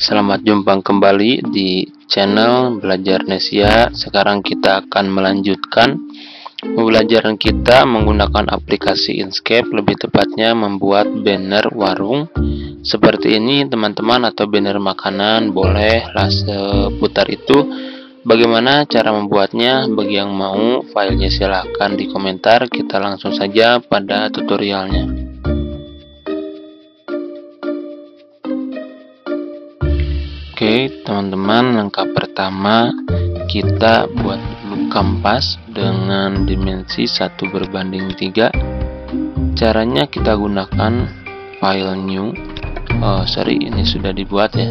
Selamat jumpa kembali di channel Belajar Nesia. Sekarang kita akan melanjutkan pembelajaran kita menggunakan aplikasi Inkscape, lebih tepatnya membuat banner warung seperti ini teman-teman atau banner makanan bolehlah seputar itu. Bagaimana cara membuatnya? Bagi yang mau, filenya silahkan di komentar. Kita langsung saja pada tutorialnya. Oke teman-teman langkah pertama kita buat dulu kampas dengan dimensi 1 berbanding 3 caranya kita gunakan file new. Oh sorry ini sudah dibuat ya.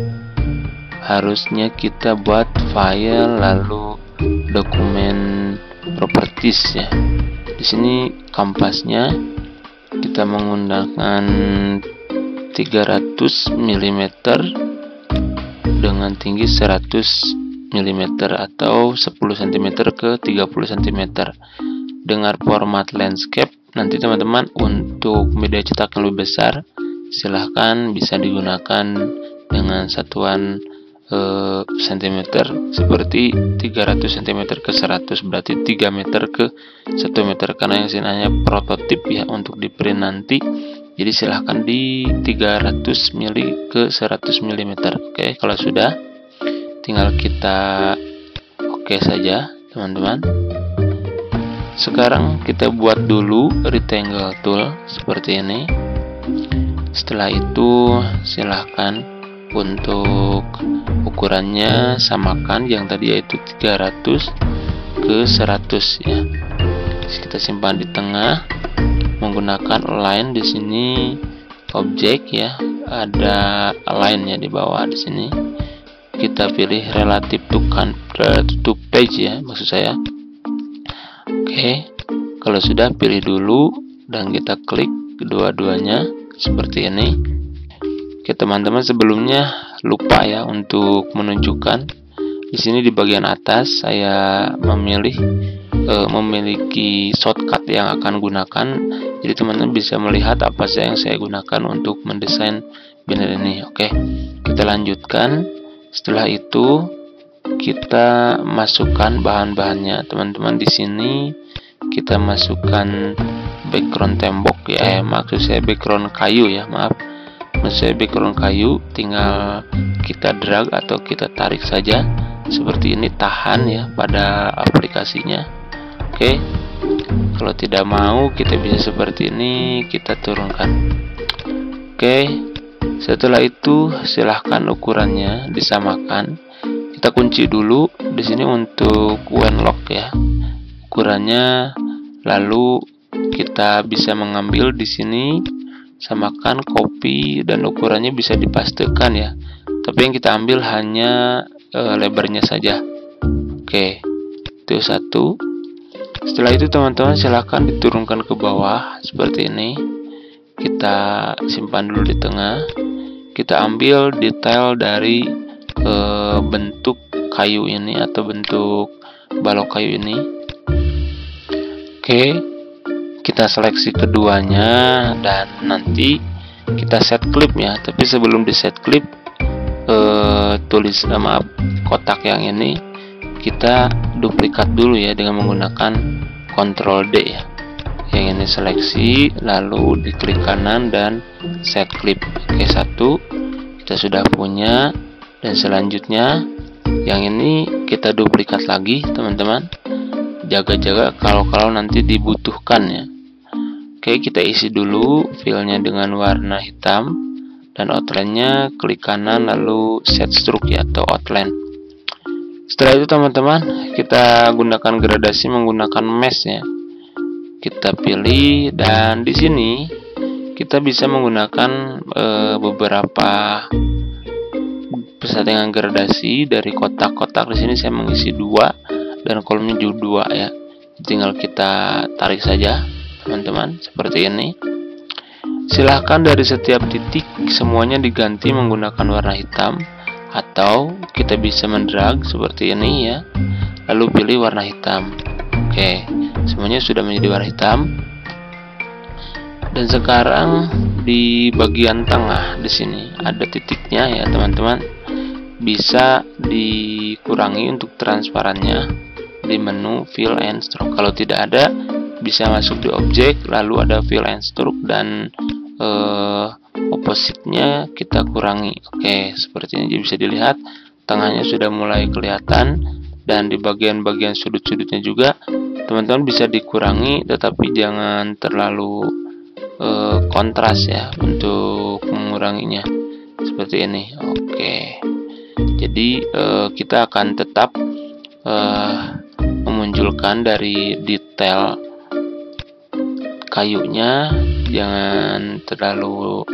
Harusnya kita buat file lalu dokumen properties ya. Di sini kampasnya kita menggunakan 300 mm dengan tinggi 100 mm atau 10 cm ke 30 cm dengan format landscape nanti teman-teman untuk media cetak yang lebih besar silahkan bisa digunakan dengan satuan eh, cm seperti 300 cm ke 100 berarti 3 meter ke 1 meter karena yang sini hanya prototip ya untuk di print nanti jadi silahkan di 300 mili ke 100 mm oke kalau sudah tinggal kita oke saja teman-teman. Sekarang kita buat dulu rectangle tool seperti ini. Setelah itu silahkan untuk ukurannya samakan yang tadi yaitu 300 ke 100 ya. Kita simpan di tengah menggunakan align di sini objek ya. Ada align ya di bawah di sini. Kita pilih relatif to kan to page ya maksud saya. Oke kalau sudah pilih dulu dan kita klik kedua-duanya seperti ini. Oke teman-teman sebelumnya lupa ya untuk menunjukkan. Di sini di bagian atas saya memilih e, memiliki shortcut yang akan gunakan. Jadi teman-teman bisa melihat apa saja yang saya gunakan untuk mendesain banner ini. Oke kita lanjutkan. Setelah itu kita masukkan bahan-bahannya. Teman-teman di sini kita masukkan background tembok ya. Eh, maksud saya background kayu ya maaf. Maksud saya background kayu tinggal kita drag atau kita tarik saja. Seperti ini tahan ya pada aplikasinya Oke. Kalau tidak mau kita bisa seperti ini kita turunkan. Oke. Setelah itu silahkan ukurannya disamakan. Kita kunci dulu di sini untuk one lock ya. Ukurannya lalu kita bisa mengambil di sini samakan copy dan ukurannya bisa dipastikan ya. Tapi yang kita ambil hanya e, lebarnya saja. Oke. Itu satu setelah itu teman-teman silahkan diturunkan ke bawah seperti ini. Kita simpan dulu di tengah. Kita ambil detail dari e, bentuk kayu ini atau bentuk balok kayu ini. Oke kita seleksi keduanya dan nanti kita set clip ya. Tapi sebelum di set clip e, tulis nama kotak yang ini kita duplikat dulu ya dengan menggunakan Ctrl D ya. Yang ini seleksi lalu diklik kanan dan set clip. Oke satu kita sudah punya. Dan selanjutnya yang ini kita duplikat lagi teman-teman. Jaga-jaga kalau-kalau nanti dibutuhkan ya. Oke kita isi dulu filenya dengan warna hitam. Dan outline-nya klik kanan lalu set stroke ya atau outline setelah itu teman-teman kita gunakan gradasi menggunakan mesh ya. Kita pilih dan di sini kita bisa menggunakan e, beberapa pesettingan gradasi dari kotak-kotak. Di sini saya mengisi dua dan kolomnya juga dua ya. Tinggal kita tarik saja teman-teman seperti ini. Silahkan dari setiap titik semuanya diganti menggunakan warna hitam atau kita bisa mendrag seperti ini ya. Lalu pilih warna hitam. Oke semuanya sudah menjadi warna hitam. Dan sekarang di bagian tengah di sini ada titiknya ya teman-teman. Bisa dikurangi untuk transparannya di menu fill and stroke. Kalau tidak ada bisa masuk di objek lalu ada fill and stroke dan eh, opposite-nya kita kurangi. Oke seperti ini bisa dilihat. Tengahnya sudah mulai kelihatan. Dan di bagian-bagian sudut-sudutnya juga teman-teman bisa dikurangi. Tetapi jangan terlalu eh, kontras ya untuk menguranginya. Seperti ini. Oke. Jadi eh, kita akan tetap eh, memunculkan dari detail kayunya. Jangan terlalu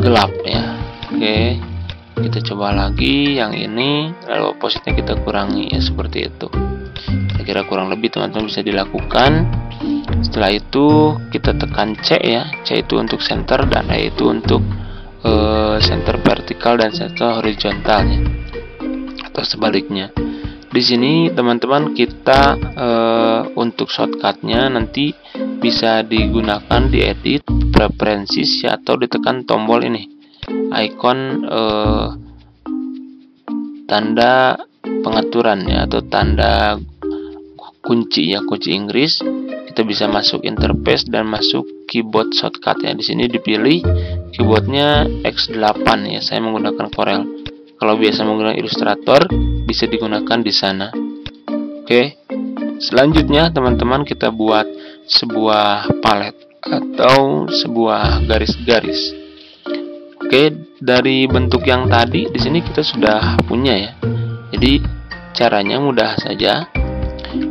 gelap ya. Oke kita coba lagi yang ini. Lalu posisinya kita kurangi ya seperti itu. Kira-kira kurang lebih teman-teman bisa dilakukan. Setelah itu kita tekan C ya. C itu untuk center dan E itu untuk uh, center vertikal dan center horizontalnya atau sebaliknya. Di sini teman-teman kita uh, untuk shortcutnya nanti bisa digunakan di edit preferences atau ditekan tombol ini. Icon eh, tanda pengaturan ya atau tanda kunci ya kunci Inggris. Kita bisa masuk interface dan masuk keyboard shortcut ya di sini dipilih keyboardnya X8 ya saya menggunakan Corel. Kalau biasa menggunakan Illustrator bisa digunakan di sana. Oke selanjutnya teman-teman kita buat sebuah palet atau sebuah garis-garis. Oke, dari bentuk yang tadi di sini kita sudah punya ya. Jadi caranya mudah saja.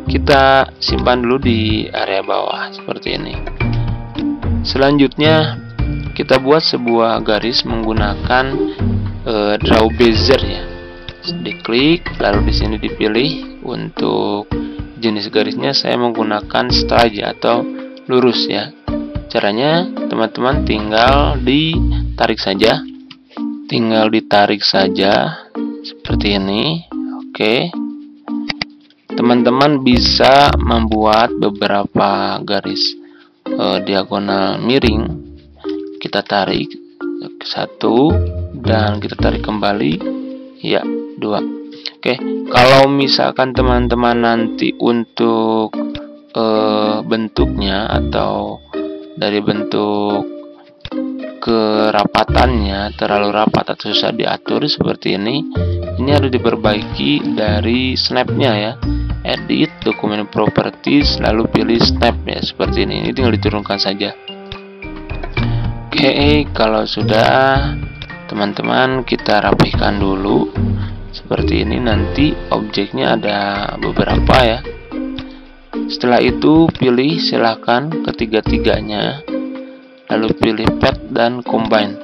Kita simpan dulu di area bawah seperti ini. Selanjutnya kita buat sebuah garis menggunakan uh, draw bezier ya. Diklik lalu di sini dipilih untuk jenis garisnya saya menggunakan straight atau lurus ya. Caranya teman-teman tinggal ditarik saja. Tinggal ditarik saja seperti ini. Oke. Teman-teman bisa membuat beberapa garis eh, diagonal miring. Kita tarik satu dan kita tarik kembali. Ya dua Oke, kalau misalkan teman-teman nanti untuk uh, bentuknya atau dari bentuk kerapatannya terlalu rapat atau susah diatur seperti ini, ini harus diperbaiki dari snapnya ya. Edit dokumen properties lalu pilih snap ya seperti ini. Ini tinggal diturunkan saja. Oke, kalau sudah teman-teman kita rapihkan dulu seperti ini nanti objeknya ada beberapa ya. Setelah itu pilih silahkan ketiga-tiganya. Lalu pilih pet dan combine.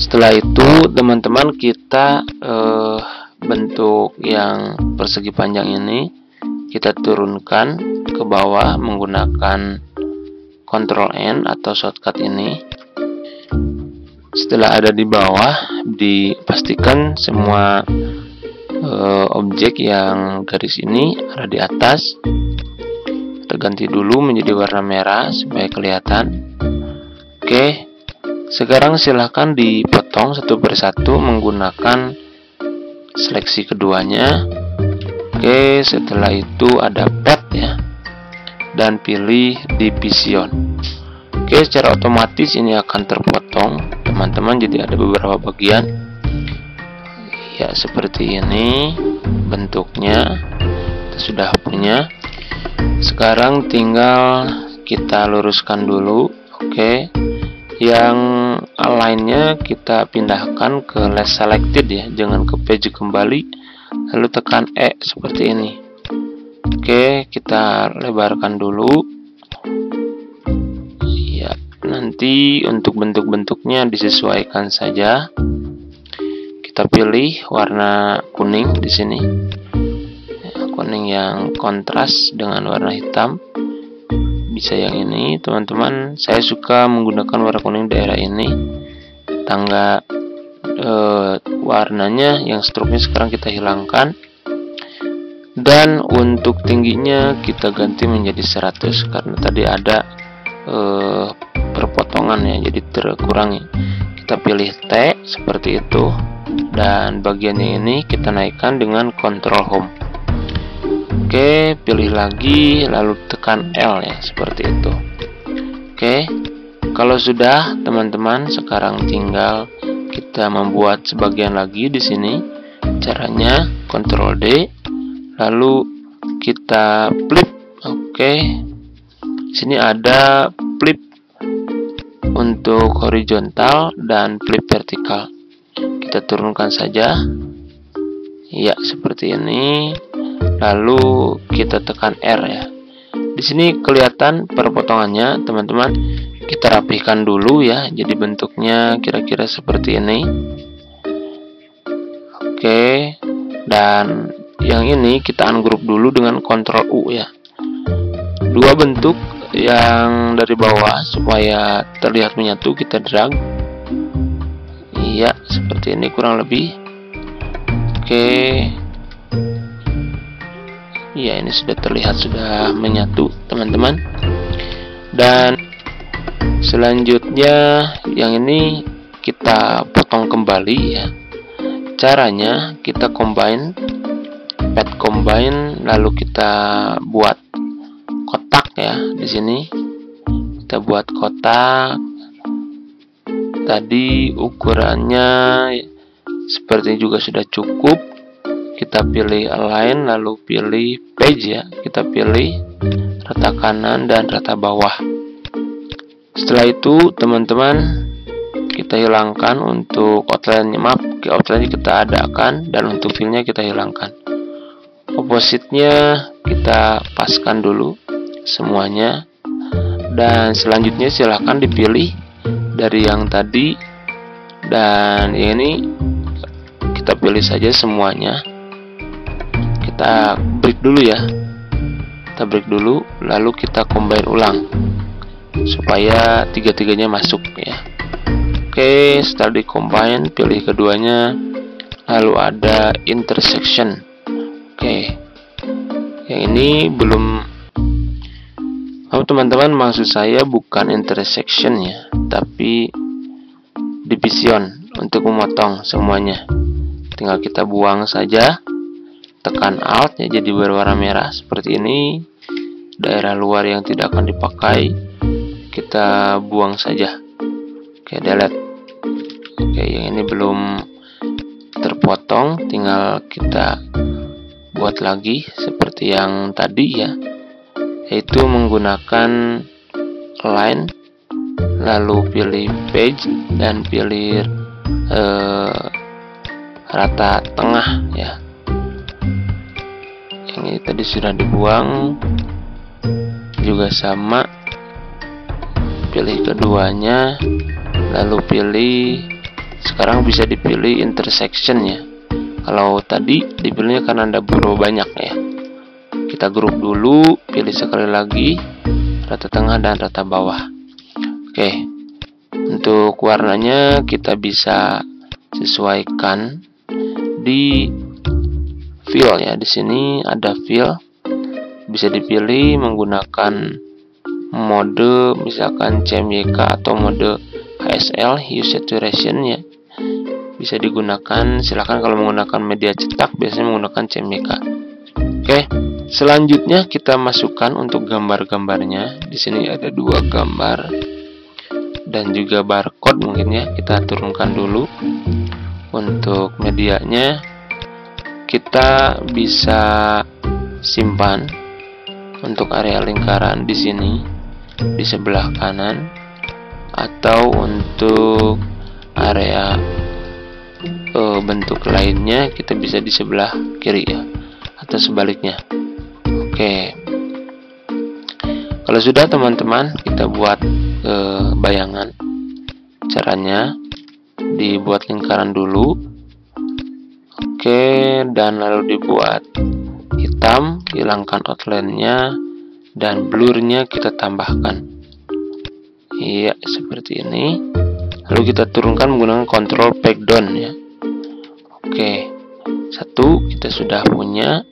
Setelah itu teman-teman kita eh, bentuk yang persegi panjang ini kita turunkan ke bawah menggunakan Ctrl N atau shortcut ini setelah ada di bawah dipastikan semua e, objek yang garis ini ada di atas. Kita ganti dulu menjadi warna merah supaya kelihatan. Oke sekarang silahkan dipotong satu persatu menggunakan seleksi keduanya. Oke setelah itu ada pet ya dan pilih division. Oke secara otomatis ini akan terpotong teman-teman jadi ada beberapa bagian. Ya seperti ini bentuknya. Kita sudah punya. Sekarang tinggal kita luruskan dulu. Oke. Yang lainnya kita pindahkan ke less selected ya. Jangan ke page kembali. Lalu tekan E seperti ini. Oke kita lebarkan dulu nanti untuk bentuk-bentuknya disesuaikan saja. Kita pilih warna kuning di sini. Kuning yang kontras dengan warna hitam. Bisa yang ini teman-teman. Saya suka menggunakan warna kuning daerah ini. Tangga e, warnanya yang struknya sekarang kita hilangkan. Dan untuk tingginya kita ganti menjadi 100 karena tadi ada eh, perpotongan ya jadi terkurangi. Kita pilih T seperti itu. Dan bagiannya ini kita naikkan dengan Ctrl Home. Oke pilih lagi lalu tekan L ya seperti itu. Oke kalau sudah teman-teman sekarang tinggal kita membuat sebagian lagi di sini. Caranya Ctrl D lalu kita flip. Oke sini ada flip untuk horizontal dan flip vertikal. Kita turunkan saja. Ya seperti ini. Lalu kita tekan R ya. Di sini kelihatan perpotongannya teman-teman. Kita rapihkan dulu ya. Jadi bentuknya kira-kira seperti ini. Oke. Dan yang ini kita ungroup dulu dengan Ctrl U ya. Dua bentuk yang dari bawah supaya terlihat menyatu kita drag. Iya seperti ini kurang lebih. Oke. Iya ini sudah terlihat sudah menyatu teman-teman. Dan selanjutnya yang ini kita potong kembali ya. Caranya kita combine pad combine lalu kita buat kotak ya di sini. Kita buat kotak. Tadi ukurannya seperti juga sudah cukup. Kita pilih align lalu pilih page ya. Kita pilih rata kanan dan rata bawah. Setelah itu teman-teman kita hilangkan untuk outline map outline kita adakan dan untuk fillnya kita hilangkan. Opposite-nya kita paskan dulu semuanya. Dan selanjutnya silahkan dipilih dari yang tadi. Dan ini kita pilih saja semuanya. Kita break dulu ya. Kita break dulu lalu kita combine ulang supaya tiga-tiganya masuk ya. Oke setelah di combine pilih keduanya. Lalu ada intersection. Oke. Yang ini belum Oh teman-teman maksud saya bukan intersection ya Tapi division untuk memotong semuanya. Tinggal kita buang saja Tekan alt ya jadi berwarna merah seperti ini. Daerah luar yang tidak akan dipakai Kita buang saja. Oke delete Oke yang ini belum terpotong Tinggal kita buat lagi seperti yang tadi ya yaitu menggunakan line lalu pilih page dan pilih eh, rata tengah ya. Yang ini tadi sudah dibuang juga sama. Pilih keduanya lalu pilih sekarang bisa dipilih intersection ya kalau tadi dipilihnya karena ada buru banyak ya kita grup dulu pilih sekali lagi rata tengah dan rata bawah. Oke untuk warnanya kita bisa sesuaikan di fill ya. Di sini ada fill. Bisa dipilih menggunakan mode misalkan CMYK atau mode HSL hue saturation ya. Bisa digunakan silahkan kalau menggunakan media cetak biasanya menggunakan CMYK oke Selanjutnya kita masukkan untuk gambar-gambarnya. Di sini ada dua gambar dan juga barcode mungkin ya. Kita turunkan dulu. Untuk medianya kita bisa simpan untuk area lingkaran di sini di sebelah kanan atau untuk area e, bentuk lainnya kita bisa di sebelah kiri ya atau sebaliknya Oke. Kalau sudah teman-teman, kita buat e, bayangan. Caranya dibuat lingkaran dulu. Oke, dan lalu dibuat hitam, hilangkan outline-nya dan blurnya kita tambahkan. Iya, seperti ini. Lalu kita turunkan menggunakan control back down ya. Oke. Satu kita sudah punya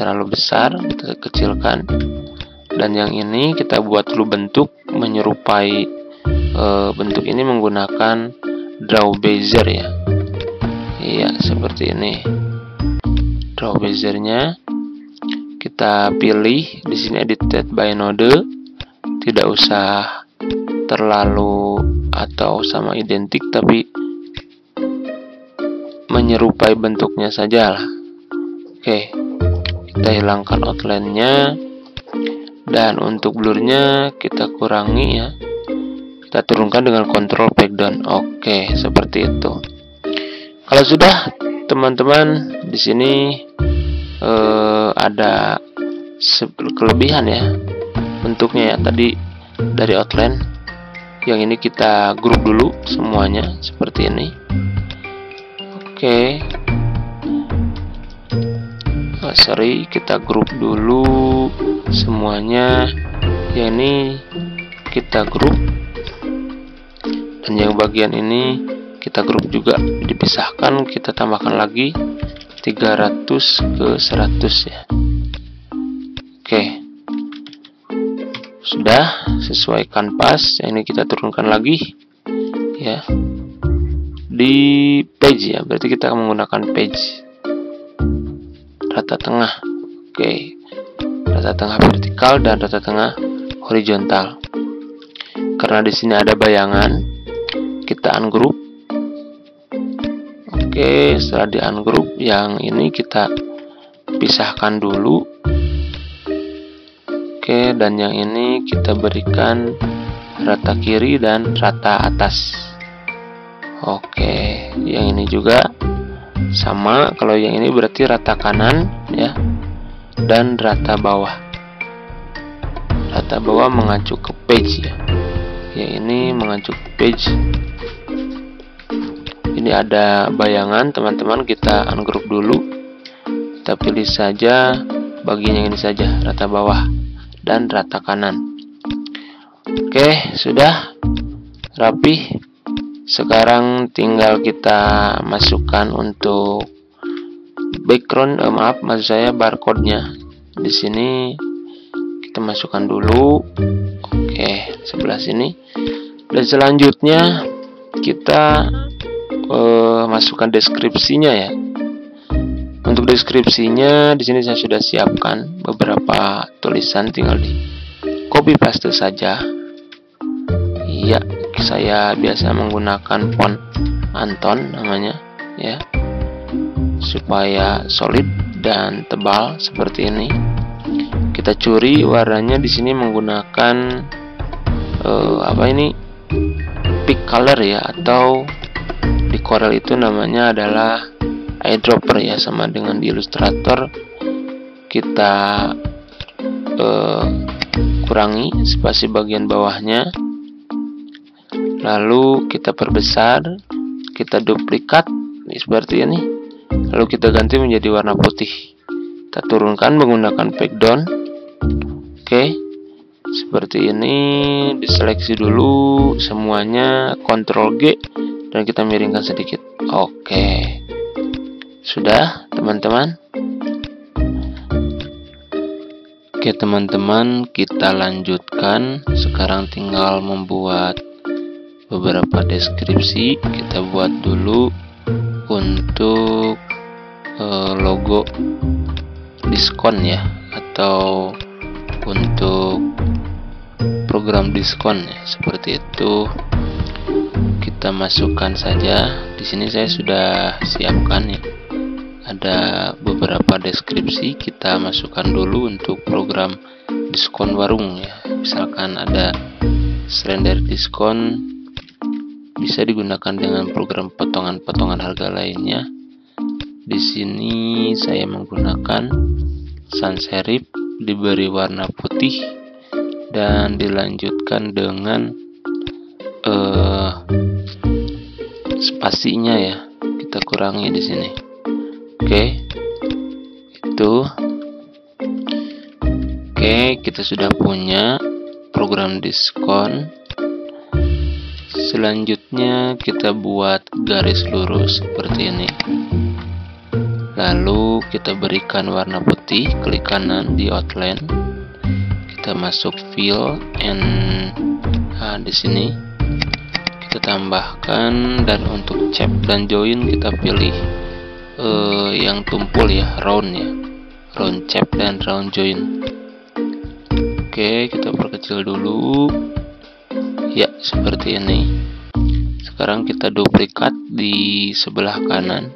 terlalu besar kita kecilkan dan yang ini kita buat dulu bentuk menyerupai e, bentuk ini menggunakan draw bezier ya Iya, seperti ini. Draw bezier-nya kita pilih di sini edited by node. Tidak usah terlalu atau sama identik tapi menyerupai bentuknya saja lah. Oke, kita hilangkan outline-nya. Dan untuk blurnya kita kurangi ya. Kita turunkan dengan kontrol backdown oke seperti itu. Kalau sudah teman-teman di sini eh, ada kelebihan ya bentuknya ya. Tadi dari outline. Yang ini kita grup dulu semuanya seperti ini. Oke sorry kita grup dulu semuanya. Ya ini kita grup. Dan yang bagian ini kita grup juga. Dipisahkan kita tambahkan lagi 300 ke 100 ya. Oke. Sudah sesuaikan pas. Ini kita turunkan lagi. Ya. Di page ya berarti kita menggunakan page rata tengah. Oke. Rata tengah vertikal dan rata tengah horizontal. Karena di sini ada bayangan kita ungroup. Oke setelah di ungroup yang ini kita pisahkan dulu. Oke dan yang ini kita berikan rata kiri dan rata atas. Oke yang ini juga sama kalau yang ini berarti rata kanan ya. Dan rata bawah. Rata bawah mengacu ke page ya. Ya ini mengacu ke page. Ini ada bayangan teman-teman kita ungroup dulu. Kita pilih saja bagian yang ini saja rata bawah dan rata kanan. Oke sudah? Rapi sekarang tinggal kita masukkan untuk background eh, maaf maksud saya barcode nya di sini kita masukkan dulu oke sebelah sini dan selanjutnya kita uh, masukkan deskripsinya ya. Untuk deskripsinya di sini saya sudah siapkan beberapa tulisan tinggal di copy paste saja. Iya, saya biasa menggunakan font Anton namanya ya. Supaya solid dan tebal seperti ini. Kita curi warnanya di sini menggunakan uh, apa ini? Pick color ya atau di Corel itu namanya adalah eyedropper ya sama dengan di Illustrator kita eh, kurangi spasi bagian bawahnya lalu kita perbesar kita duplikat. Seperti ini. Lalu kita ganti menjadi warna putih. Kita turunkan menggunakan background oke. Seperti ini diseleksi dulu semuanya Ctrl G dan kita miringkan sedikit. Oke. Sudah teman-teman? Oke teman-teman kita lanjutkan. Sekarang tinggal membuat beberapa deskripsi kita buat dulu untuk uh, logo diskon ya atau untuk program diskon ya. Seperti itu. Kita masukkan saja. Di sini saya sudah siapkan ya. Ada beberapa deskripsi. Kita masukkan dulu untuk program diskon warung ya. Misalkan ada slender diskon bisa digunakan dengan program potongan-potongan harga lainnya. Di sini saya menggunakan sans serif diberi warna putih dan dilanjutkan dengan uh, spasinya ya. Kita kurangi di sini. Oke. Itu. Oke kita sudah punya program diskon selanjutnya kita buat garis lurus seperti ini. Lalu kita berikan warna putih klik kanan di outline. Kita masuk fill and nah, di sini. Kita tambahkan dan untuk chap dan join kita pilih uh, yang tumpul ya round ya. Round chap dan round join. Oke kita perkecil dulu seperti ini. Sekarang kita duplikat di sebelah kanan.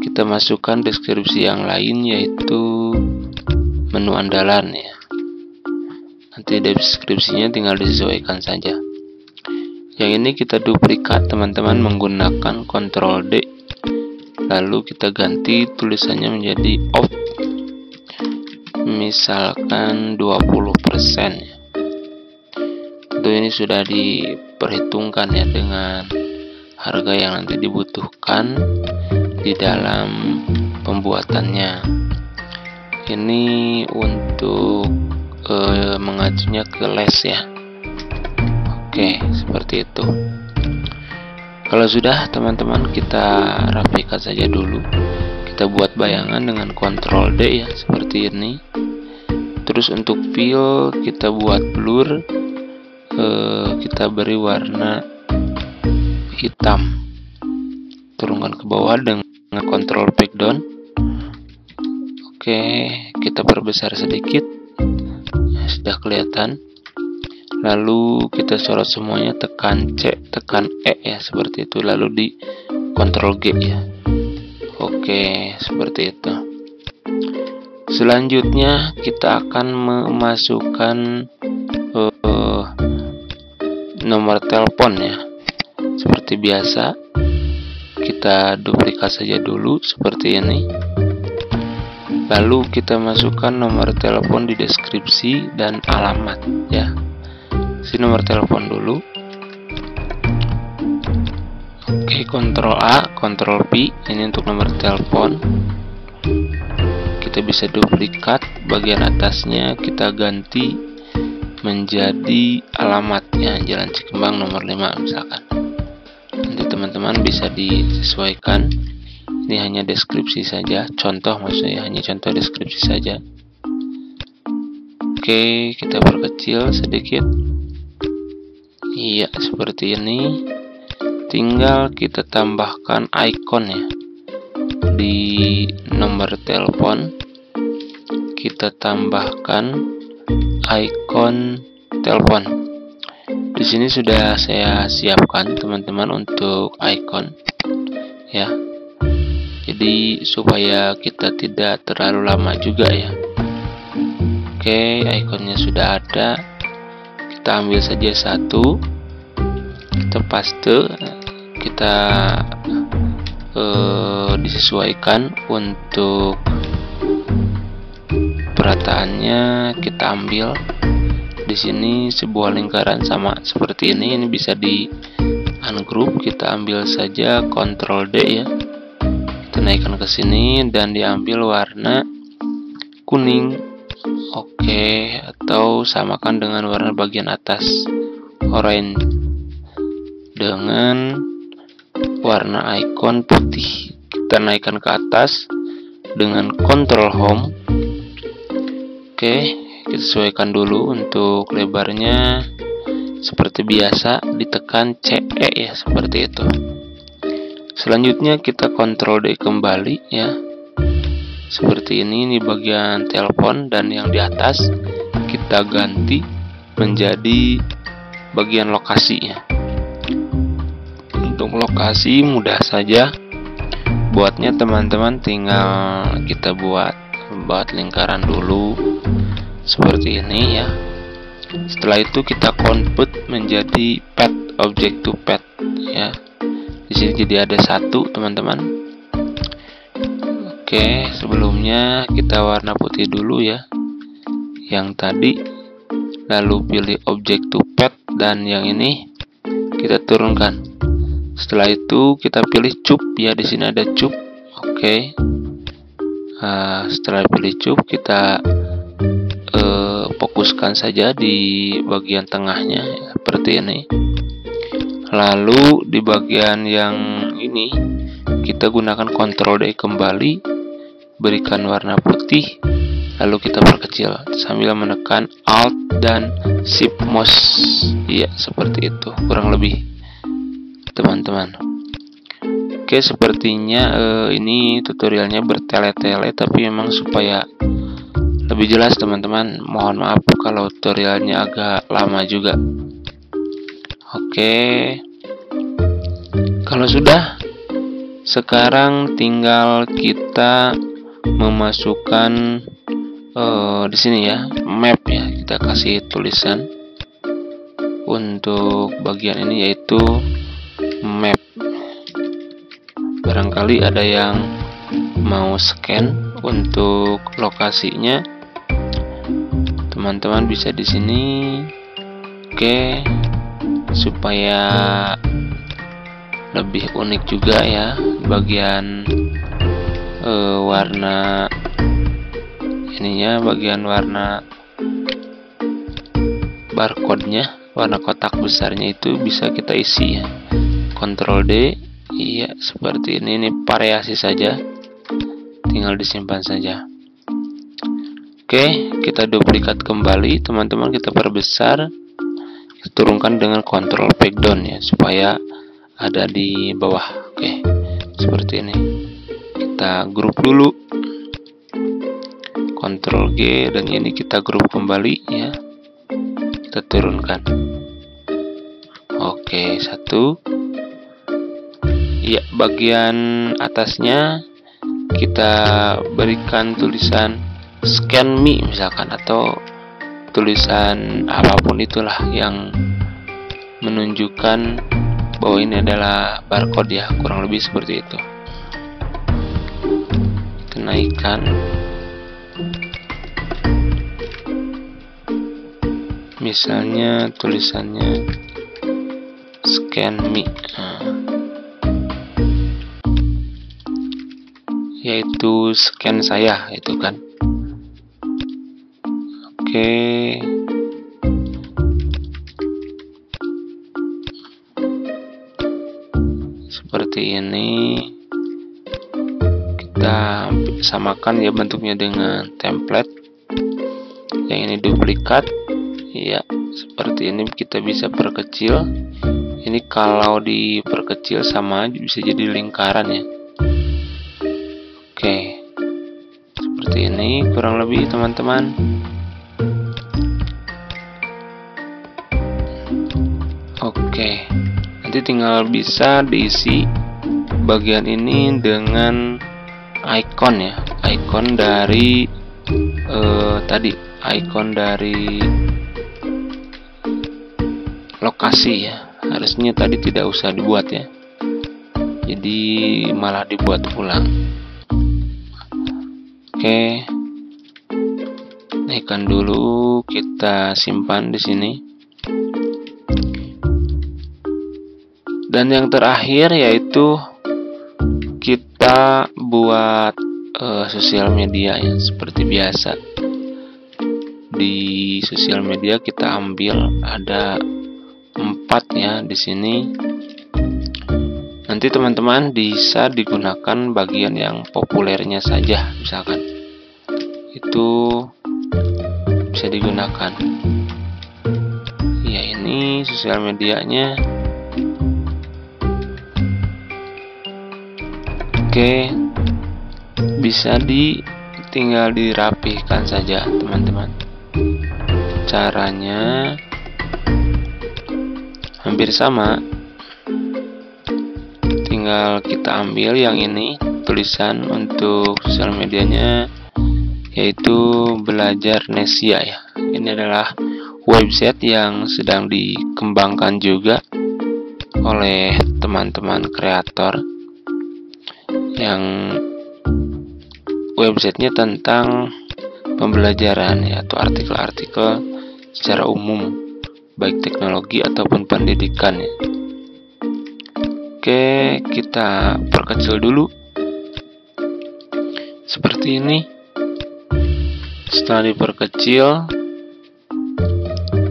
Kita masukkan deskripsi yang lain yaitu menu andalan ya. Nanti deskripsinya tinggal disesuaikan saja. Yang ini kita duplikat teman-teman menggunakan Ctrl D. Lalu kita ganti tulisannya menjadi off. Misalkan 20% ya tentu ini sudah diperhitungkan ya dengan harga yang nanti dibutuhkan di dalam pembuatannya. Ini untuk uh, mengacunya ke les ya. Oke seperti itu. Kalau sudah teman-teman kita rapikan saja dulu. Kita buat bayangan dengan Ctrl D ya seperti ini. Terus untuk fill kita buat blur uh, kita beri warna hitam. Turunkan ke bawah dengan kontrol pick down. Oke kita perbesar sedikit. Sudah kelihatan. Lalu kita sorot semuanya tekan C tekan E ya seperti itu. Lalu di kontrol G ya. Oke seperti itu. Selanjutnya kita akan memasukkan nomor telepon ya. Seperti biasa kita duplikat saja dulu seperti ini. Lalu kita masukkan nomor telepon di deskripsi dan alamat ya. Si nomor telepon dulu. Oke kontrol A kontrol P ini untuk nomor telepon. Kita bisa duplikat bagian atasnya kita ganti menjadi alamatnya Jalan Cikembang nomor 5 misalkan. Nanti teman-teman bisa disesuaikan. Ini hanya deskripsi saja contoh maksudnya hanya contoh deskripsi saja. Oke kita perkecil sedikit. Iya seperti ini. Tinggal kita tambahkan icon ya. Di nomor telepon kita tambahkan icon telepon. Di sini sudah saya siapkan teman-teman untuk icon. Ya. Jadi supaya kita tidak terlalu lama juga ya. Oke ikonnya sudah ada. Kita ambil saja satu. Kita paste. Kita uh, disesuaikan untuk perataannya kita ambil. Di sini sebuah lingkaran sama seperti ini ini bisa di ungroup kita ambil saja Ctrl D ya. Kita naikkan ke sini dan diambil warna kuning. Oke atau samakan dengan warna bagian atas orange. Dengan warna icon putih kita naikkan ke atas dengan Ctrl Home oke kita sesuaikan dulu untuk lebarnya. Seperti biasa ditekan CE ya seperti itu. Selanjutnya kita kontrol D kembali ya. Seperti ini ini bagian telepon dan yang di atas kita ganti menjadi bagian lokasinya untuk lokasi mudah saja. Buatnya teman-teman tinggal kita buat buat lingkaran dulu seperti ini ya. Setelah itu kita convert menjadi pet object to pet ya. Di sini jadi ada satu teman-teman. Oke sebelumnya kita warna putih dulu ya. Yang tadi lalu pilih object to pet dan yang ini kita turunkan. Setelah itu kita pilih cup ya di sini ada cup. Oke nah, setelah pilih cup kita eh, fokuskan saja di bagian tengahnya seperti ini. Lalu di bagian yang ini kita gunakan Ctrl D kembali berikan warna putih lalu kita perkecil sambil menekan Alt dan Shift mouse. Iya seperti itu kurang lebih teman-teman oke sepertinya eh, ini tutorialnya bertele-tele tapi memang supaya lebih jelas teman-teman mohon maaf kalau tutorialnya agak lama juga. Oke. Kalau sudah sekarang tinggal kita memasukkan uh, di sini ya map ya. Kita kasih tulisan untuk bagian ini yaitu map barangkali ada yang mau scan untuk lokasinya. Teman-teman bisa di sini. Oke supaya lebih unik juga ya bagian uh, warna ininya bagian warna barcode-nya warna kotak besarnya itu bisa kita isi ya. Ctrl D iya seperti ini ini variasi saja. Tinggal disimpan saja. Oke kita duplikat kembali. Teman-teman kita perbesar. Kita turunkan dengan Ctrl Down ya supaya ada di bawah. Oke seperti ini. Kita grup dulu. Ctrl G dan ini kita grup kembali ya. Kita turunkan. Oke satu ya bagian atasnya kita berikan tulisan scan me misalkan atau tulisan apa pun itulah yang menunjukkan bahwa ini adalah barcode ya kurang lebih seperti itu kenaikan misalnya tulisannya scan me nah. Yaitu scan saya itu kan. Oke. Seperti ini. Kita samakan ya bentuknya dengan template yang ini duplikat. Ya seperti ini kita bisa perkecil. Ini kalau diperkecil sama bisa jadi lingkaran ya oke. Seperti ini kurang lebih teman-teman. Oke. Nanti tinggal bisa diisi bagian ini dengan icon ya. Icon dari uh, tadi. Icon dari lokasi ya. Harusnya tadi tidak usah dibuat ya. Jadi malah dibuat ulang oke. Naikkan dulu kita simpan di sini. Dan yang terakhir yaitu kita buat uh, sosial media ya seperti biasa. Di sosial media kita ambil ada empat ya di sini nanti teman-teman bisa digunakan bagian yang populernya saja misalkan itu bisa digunakan ya ini sosial medianya Oke, bisa di tinggal dirapihkan saja, teman-teman. Caranya hampir sama. Tinggal kita ambil yang ini, tulisan untuk sosial medianya yaitu belajar Nesia ya. Ini adalah website yang sedang dikembangkan juga oleh teman-teman kreator yang websitenya tentang pembelajaran ya atau artikel-artikel secara umum baik teknologi ataupun pendidikan ya. Oke, kita perkecil dulu. Seperti ini. Setelah diperkecil,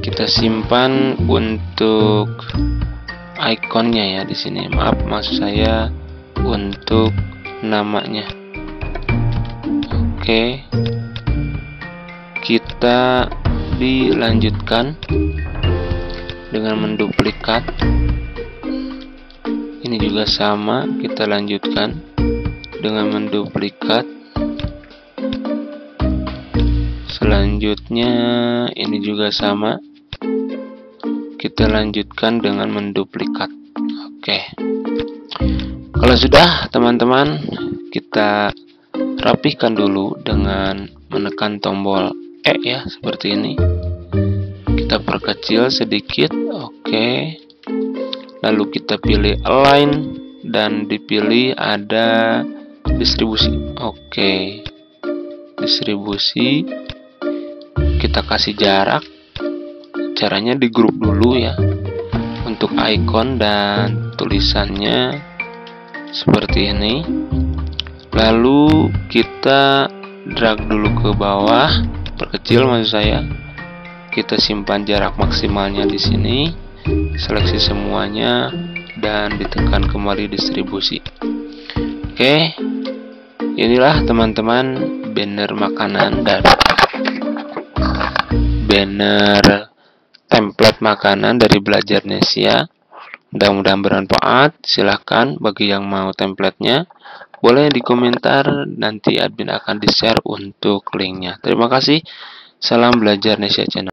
kita simpan untuk ikonnya ya di sini. Maaf, maksud saya untuk namanya oke kita dilanjutkan dengan menduplikat ini juga sama kita lanjutkan dengan menduplikat. Selanjutnya ini juga sama. Kita lanjutkan dengan menduplikat. Oke. Kalau sudah teman-teman kita rapihkan dulu dengan menekan tombol E ya seperti ini. Kita perkecil sedikit. Oke lalu kita pilih align dan dipilih ada distribusi. Oke. Distribusi. Kita kasih jarak. Caranya di grup dulu ya. Untuk icon dan tulisannya seperti ini. Lalu kita drag dulu ke bawah. Perkecil maksud saya. Kita simpan jarak maksimalnya di sini seleksi semuanya dan ditekan kembali distribusi. Oke inilah teman-teman banner makanan dan banner template makanan dari belajar Nesia. Mudah-mudahan bermanfaat. Silahkan bagi yang mau templatenya boleh di komentar. Nanti admin akan di share untuk linknya. Terima kasih. Salam belajar Nesia channel